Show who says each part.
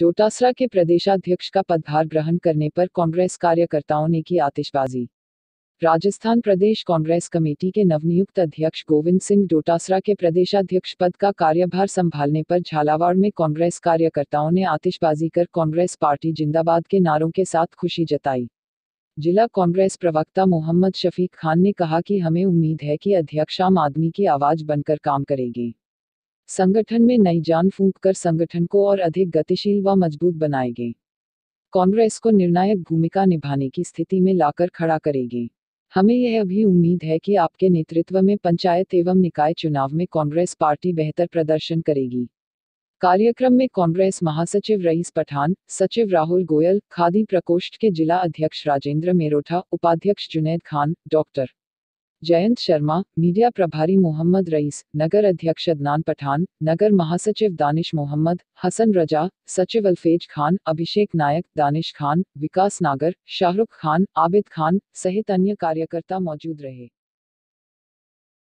Speaker 1: डोटासरा के प्रदेशाध्यक्ष का पदभार ग्रहण करने पर कांग्रेस कार्यकर्ताओं ने की आतिशबाजी। राजस्थान प्रदेश कांग्रेस कमेटी के नवनियुक्त अध्यक्ष गोविंद सिंह डोटासरा के प्रदेशाध्यक्ष पद का कार्यभार संभालने पर झालावाड़ में कांग्रेस कार्यकर्ताओं ने आतिशबाजी कर कांग्रेस पार्टी जिंदाबाद के नारों के साथ खुशी जताई। जिला कांग्रेस प्रवक्ता मोहम्मद शफीक खान ने कहा कि हमें उम्मीद है कि अध्यक्ष आम आदमी की आवाज़ बनकर काम करेगी। संगठन में नई जान फूंक कर संगठन को और अधिक गतिशील व मज़बूत बनाएँगे। कांग्रेस को निर्णायक भूमिका निभाने की स्थिति में लाकर खड़ा करेगी। हमें यह भी उम्मीद है कि आपके नेतृत्व में पंचायत एवं निकाय चुनाव में कांग्रेस पार्टी बेहतर प्रदर्शन करेगी। कार्यक्रम में कांग्रेस महासचिव रईस पठान, सचिव राहुल गोयल, खादी प्रकोष्ठ के जिला अध्यक्ष राजेंद्र मेरोठा, उपाध्यक्ष जुनैद खान, डॉक्टर जयंत शर्मा, मीडिया प्रभारी मोहम्मद रईस, नगर अध्यक्ष अदनान पठान, नगर महासचिव दानिश मोहम्मद, हसन रजा, सचिव अल्फेज खान, अभिषेक नायक, दानिश खान, विकास नागर, शाहरुख खान, आबिद खान सहित अन्य कार्यकर्ता मौजूद रहे।